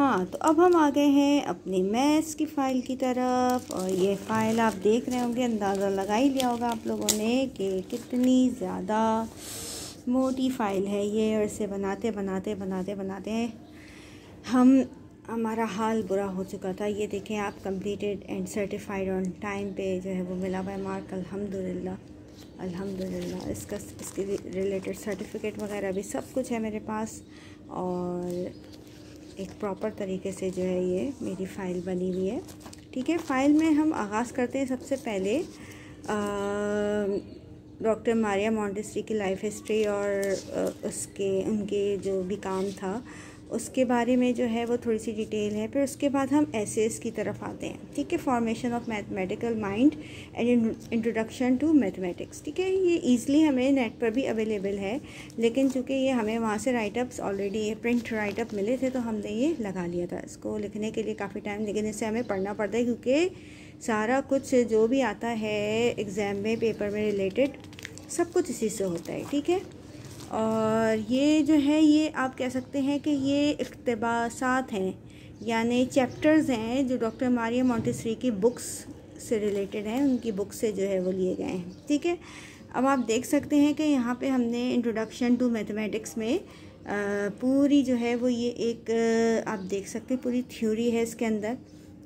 हाँ तो अब हम आ गए हैं अपनी मैथ्स की फ़ाइल की तरफ़ और ये फ़ाइल आप देख रहे होंगे, अंदाज़ा लगा ही लिया होगा आप लोगों ने कि कितनी ज़्यादा मोटी फ़ाइल है ये और इसे बनाते बनाते बनाते बनाते हम, हमारा हाल बुरा हो चुका था। ये देखें, आप completed and certified on time पे जो है वो मिला हुआ मार्क अल्हम्दुलिल्लाह अल्हम्दुलिल्लाह। इसका, इसके रिलेटेड सर्टिफिकेट वगैरह भी सब कुछ है मेरे पास और एक प्रॉपर तरीके से जो है ये मेरी फ़ाइल बनी हुई है। ठीक है फ़ाइल में हम आगाज़ करते हैं सबसे पहले डॉक्टर मारिया मॉन्टेस्ट्री की लाइफ हिस्ट्री और उसके, उनके जो भी काम था। उसके बारे में जो है वो थोड़ी सी डिटेल है, फिर उसके बाद हम एसेस की तरफ़ आते हैं, ठीक है? Formation of mathematical mind and introduction to mathematics ठीक है? ये ईज़िली हमें नेट पर भी अवेलेबल है, लेकिन चूँकि ये हमें वहाँ से राइटअप्स ऑलरेडी ये प्रिंट राइटअप मिले थे तो हमने ये लगा लिया था। इसको लिखने के लिए काफ़ी टाइम लेकिन इससे हमें पढ़ना पड़ता है क्योंकि सारा कुछ जो भी आता है एग्ज़ाम में पेपर में रिलेटेड सब कुछ इसी से होता है, ठीक है? और ये जो है, ये आप कह सकते हैं कि ये इकतबासात हैं, यानी चैप्टर्स हैं जो डॉक्टर मारिया मोंटेसरी की बुक्स से रिलेटेड हैं। उनकी बुक से जो है वो लिए गए हैं, ठीक है? अब आप देख सकते हैं कि यहाँ पे हमने इंट्रोडक्शन टू मैथमेटिक्स में पूरी जो है वो ये एक, आप देख सकते हैं, पूरी थ्योरी है इसके अंदर,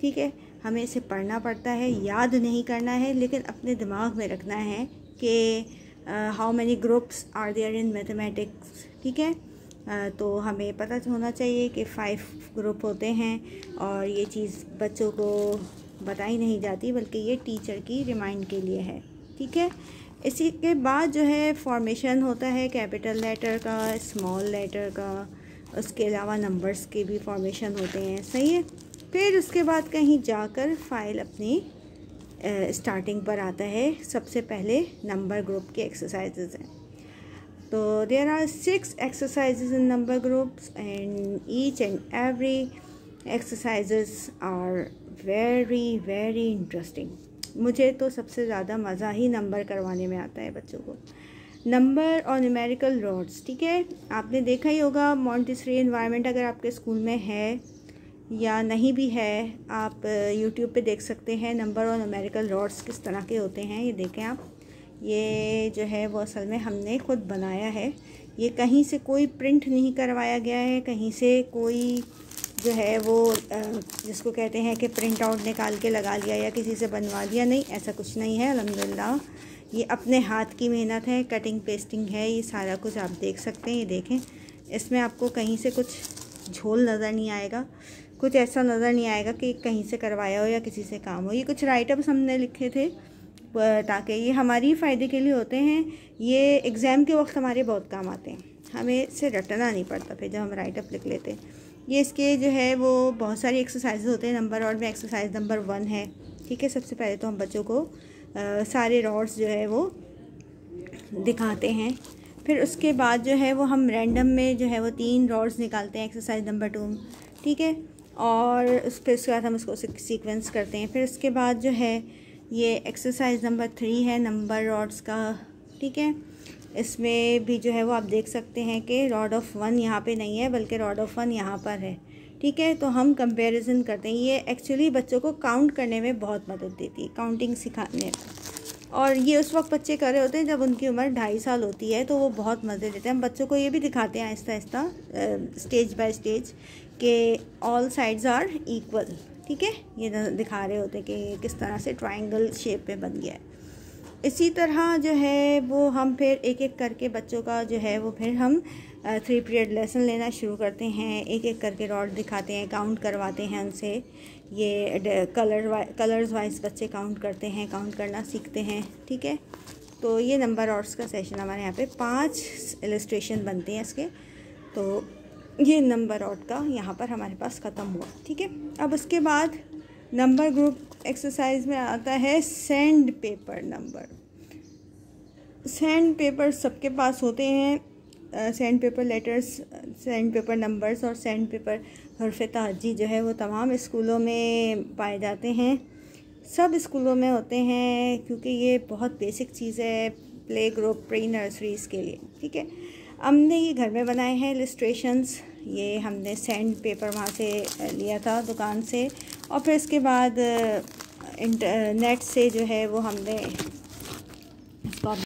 ठीक है? हमें इसे पढ़ना पड़ता है, याद नहीं करना है, लेकिन अपने दिमाग में रखना है कि how many groups are there in mathematics ठीक है? Uh, तो हमें पता होना चाहिए कि फ़ाइव ग्रुप होते हैं और ये चीज़ बच्चों को बताई नहीं जाती बल्कि ये टीचर की रिमाइंड के लिए है। ठीक है? इसी के बाद जो है फॉर्मेशन होता है कैपिटल लेटर का स्मॉल लेटर का उसके अलावा नंबर्स के भी फॉर्मेशन होते हैं। सही है? फिर उसके बाद कहीं जाकर फ़ाइल अपनी स्टार्टिंग पर आता है, सबसे पहले नंबर ग्रुप के एक्सरसाइजेज हैं। तो there are six exercises in number groups and each and every exercises are very very interesting मुझे तो सबसे ज़्यादा मज़ा ही नंबर करवाने में आता है बच्चों को। नंबर और न्यूमेरिकल रॉड्स ठीक है? आपने देखा ही होगा मॉन्टिसरी इन्वायरमेंट अगर आपके स्कूल में है या नहीं भी है, आप यूट्यूब पे देख सकते हैं नंबर और अमेरिकल रॉड्स किस तरह के होते हैं, ये देखें आप। ये जो है वो असल में हमने खुद बनाया है। ये कहीं से कोई प्रिंट नहीं करवाया गया है, कहीं से कोई जो है वो जिसको कहते हैं कि प्रिंट आउट निकाल के लगा लिया या किसी से बनवा लिया, नहीं, ऐसा कुछ नहीं है अलहमदिल्ला ये अपने हाथ की मेहनत है कटिंग पेस्टिंग है, ये सारा कुछ आप देख सकते हैं, ये देखें। इसमें आपको कहीं से कुछ झोल नज़र नहीं आएगा। कुछ ऐसा नज़र नहीं आएगा कि कहीं से करवाया हो या किसी से काम हो। ये कुछ राइटअप्स हमने लिखे थे ताकि ये हमारी फ़ायदे के लिए होते हैं। ये एग्ज़ाम के वक्त हमारे बहुत काम आते हैं। हमें इससे रटना नहीं पड़ता फिर जब हम राइटअप लिख लेते हैं। ये इसके जो है वो बहुत सारी एक्सरसाइज होते हैं। नंबर और में एक्सरसाइज नंबर वन है। ठीक है सबसे पहले तो हम बच्चों को आ, सारे रॉड्स जो है वो दिखाते हैं। फिर उसके बाद जो है वो हम रैंडम में जो है वो तीन रॉड्स निकालते हैं एक्सरसाइज नंबर टू ठीक है? और उस फिर उसके बाद हम उसको सीक्वेंस करते हैं। फिर उसके बाद जो है, ये एक्सरसाइज नंबर थ्री है नंबर रॉड्स का, ठीक है? इसमें भी जो है वो आप देख सकते हैं कि रॉड ऑफ़ वन यहाँ पे नहीं है, बल्कि रॉड ऑफ़ वन यहाँ पर है, ठीक है? तो हम कंपैरिजन करते हैं। ये एक्चुअली बच्चों को काउंट करने में बहुत मदद देती है काउंटिंग सिखाने और ये उस वक्त बच्चे कर रहे होते हैं जब उनकी उम्र ढाई साल होती है तो वो बहुत मज़े लेते हैं। हम बच्चों को ये भी दिखाते हैं आहिस्ता आहिस्ता स्टेज बाय स्टेज के ऑल साइड्स आर इक्वल ठीक है? ये दिखा रहे होते हैं कि किस तरह से ट्राइंगल शेप में बन गया है। इसी तरह जो है वो हम फिर एक एक करके बच्चों का जो है वो फिर हम थ्री पीरियड लेसन लेना शुरू करते हैं। एक एक करके रॉड दिखाते हैं काउंट करवाते हैं उनसे। ये कलर वाइ कलर्स वाइज बच्चे काउंट करते हैं काउंट करना सीखते हैं, ठीक है? तो ये नंबर रॉड्स का सेशन हमारे यहाँ पे पाँच एलिस्ट्रेशन बनते हैं इसके। तो ये नंबर ऑट का यहाँ पर हमारे पास ख़त्म हुआ, ठीक है? अब उसके बाद नंबर ग्रुप एक्सरसाइज में आता है sand paper number sand paper सबके पास होते हैं sand paper letters sand paper numbers और सेंड पेपर हरफ तहजी जो है वो तमाम स्कूलों में पाए जाते हैं। सब स्कूलों में होते हैं क्योंकि ये बहुत बेसिक चीज़ है प्ले ग्रुप प्री नर्सरीज़ के लिए, ठीक है? हमने ये घर में बनाए हैं इलस्ट्रेशंस ये हमने सैंड पेपर वहाँ से लिया था दुकान से और फिर इसके बाद इंटरनेट से जो है वो हमने